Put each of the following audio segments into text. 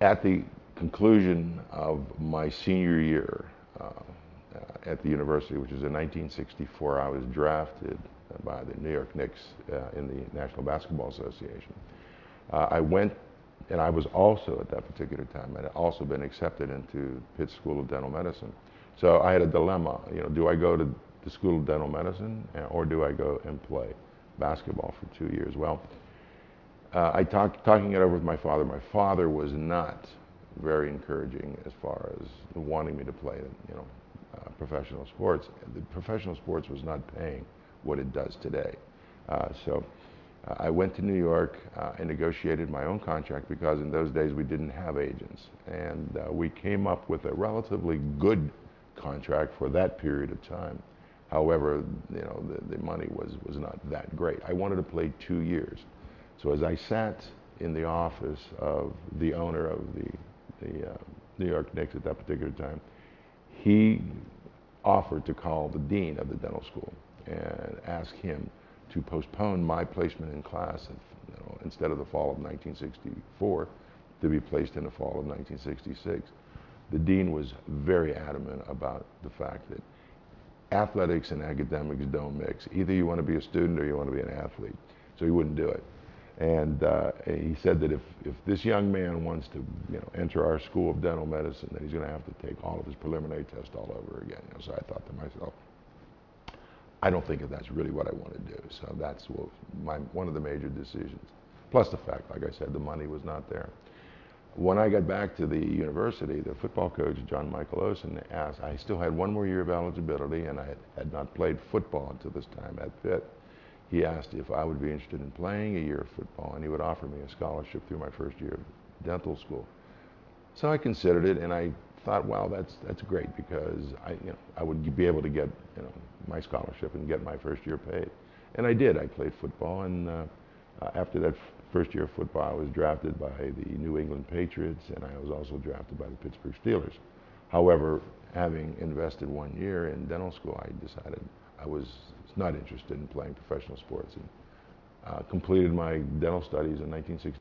At the conclusion of my senior year uh, at the university, which was in 1964, I was drafted by the New York Knicks uh, in the National Basketball Association. Uh, I went, and I was also at that particular time, I had also been accepted into Pitt School of Dental Medicine. So I had a dilemma, you know, do I go to the School of Dental Medicine uh, or do I go and play basketball for two years? Well, uh, I talked talking it over with my father. My father was not very encouraging as far as wanting me to play, you know, uh, professional sports. The professional sports was not paying what it does today. Uh, so uh, I went to New York uh, and negotiated my own contract because in those days we didn't have agents. And uh, we came up with a relatively good contract for that period of time. However, you know, the, the money was, was not that great. I wanted to play two years. So as I sat in the office of the owner of the, the uh, New York Knicks at that particular time, he offered to call the dean of the dental school and ask him to postpone my placement in class you know, instead of the fall of 1964 to be placed in the fall of 1966. The dean was very adamant about the fact that athletics and academics don't mix. Either you want to be a student or you want to be an athlete. So he wouldn't do it. And uh, he said that if, if this young man wants to you know, enter our school of dental medicine, then he's going to have to take all of his preliminary tests all over again. So I thought to myself, I don't think that that's really what I want to do. So that's my, one of the major decisions. Plus the fact, like I said, the money was not there. When I got back to the university, the football coach, John Michelosen, asked, I still had one more year of eligibility and I had, had not played football until this time at Pitt. He asked if I would be interested in playing a year of football and he would offer me a scholarship through my first year of dental school. So I considered it and I thought, wow, that's, that's great because I, you know, I would be able to get you know, my scholarship and get my first year paid. And I did. I played football and uh, uh, after that first year of football, I was drafted by the New England Patriots, and I was also drafted by the Pittsburgh Steelers. However, having invested one year in dental school, I decided I was not interested in playing professional sports and uh, completed my dental studies in 1960.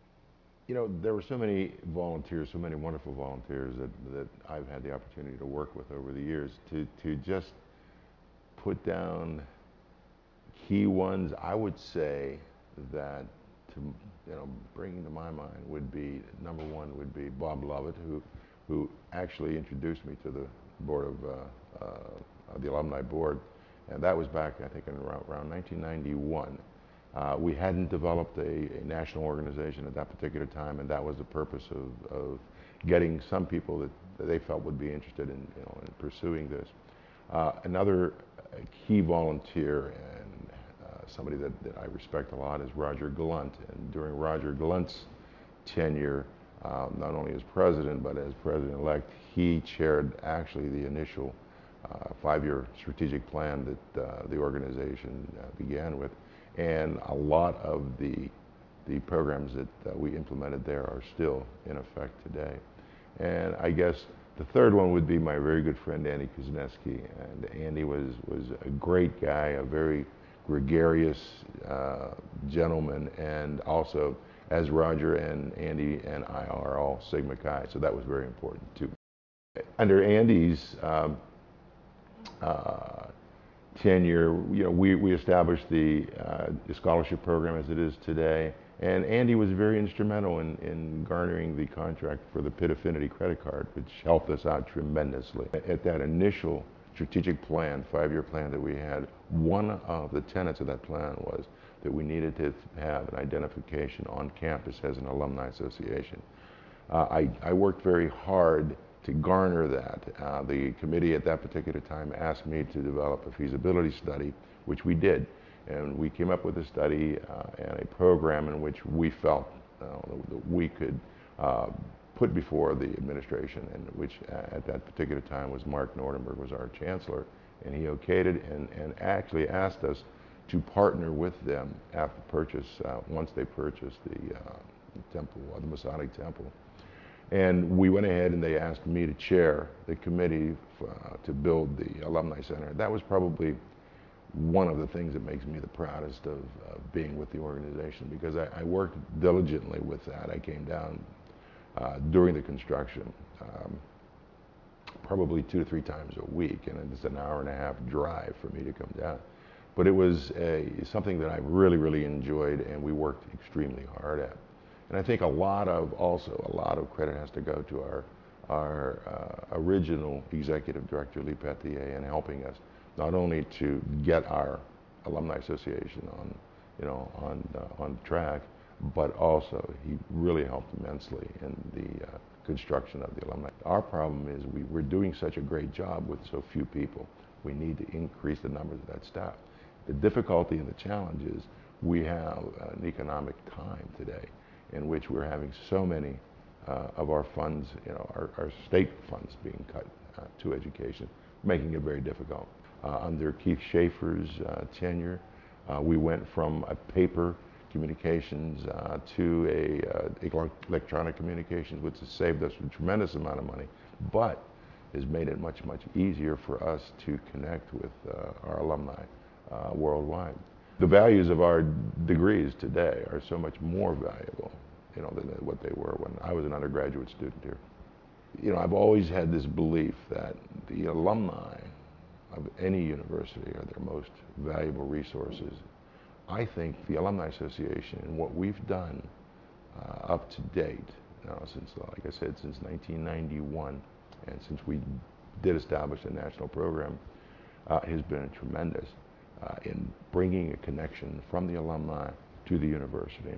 You know, there were so many volunteers, so many wonderful volunteers that, that I've had the opportunity to work with over the years to, to just put down key ones. I would say that to you know bring to my mind would be number one would be Bob Lovett, who who actually introduced me to the board of uh, uh, the alumni board, and that was back I think in around, around 1991. Uh, we hadn't developed a, a, national organization at that particular time, and that was the purpose of, of getting some people that, that, they felt would be interested in, you know, in pursuing this. Uh, another key volunteer and somebody that, that I respect a lot is Roger Glunt. And during Roger Glunt's tenure, um, not only as president, but as president-elect, he chaired actually the initial uh, five-year strategic plan that uh, the organization uh, began with. And a lot of the, the programs that we implemented there are still in effect today. And I guess the third one would be my very good friend Andy Kuznetsky. And Andy was, was a great guy, a very gregarious uh, gentleman, and also as Roger and Andy and I are all Sigma Chi, so that was very important too. Under Andy's um, uh, tenure, you know, we, we established the, uh, the scholarship program as it is today, and Andy was very instrumental in, in garnering the contract for the Pitt Affinity credit card, which helped us out tremendously. At that initial strategic plan, five-year plan that we had, one of the tenets of that plan was that we needed to have an identification on campus as an alumni association. Uh, I, I, worked very hard to garner that. Uh, the committee at that particular time asked me to develop a feasibility study, which we did. And we came up with a study uh, and a program in which we felt uh, that we could uh, put before the administration, and which uh, at that particular time was Mark Nordenberg was our chancellor, and he okayed it and, and actually asked us to partner with them after purchase, uh, once they purchased the temple, the Masonic temple. And we went ahead and they asked me to chair the committee uh, to build the Alumni Center. That was probably one of the things that makes me the proudest of, of being with the organization because I, I, worked diligently with that. I came down uh, during the construction, um, probably two to three times a week, and it's an hour and a half drive for me to come down. But it was a, something that I really, really enjoyed, and we worked extremely hard at. And I think a lot of, also, a lot of credit has to go to our, our uh, original executive director, Lee Petier, in helping us not only to get our alumni association on, you know, on, uh, on track, but also he really helped immensely in the uh, construction of the alumni. Our problem is we, we're doing such a great job with so few people. We need to increase the numbers of that staff. The difficulty and the challenge is we have an economic time today in which we're having so many uh, of our funds, you know, our, our state funds being cut uh, to education, making it very difficult. Uh, under Keith Schaefer's uh, tenure, uh, we went from a paper communications uh, to a electronic communications, which has saved us a tremendous amount of money, but has made it much, much easier for us to connect with our alumni worldwide the values of our degrees today are so much more valuable, you know, than what they were when I was an undergraduate student here. You know, I've always had this belief that the alumni of any university are their most valuable resources. I think the Alumni Association and what we've done uh, up to date, know, since, like I said, since 1991, and since we did establish a national program, uh, has been tremendous Uh, in bringing a connection from the alumni to the university.